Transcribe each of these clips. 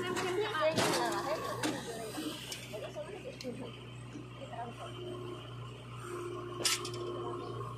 Thank you.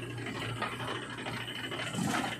ハハハハ!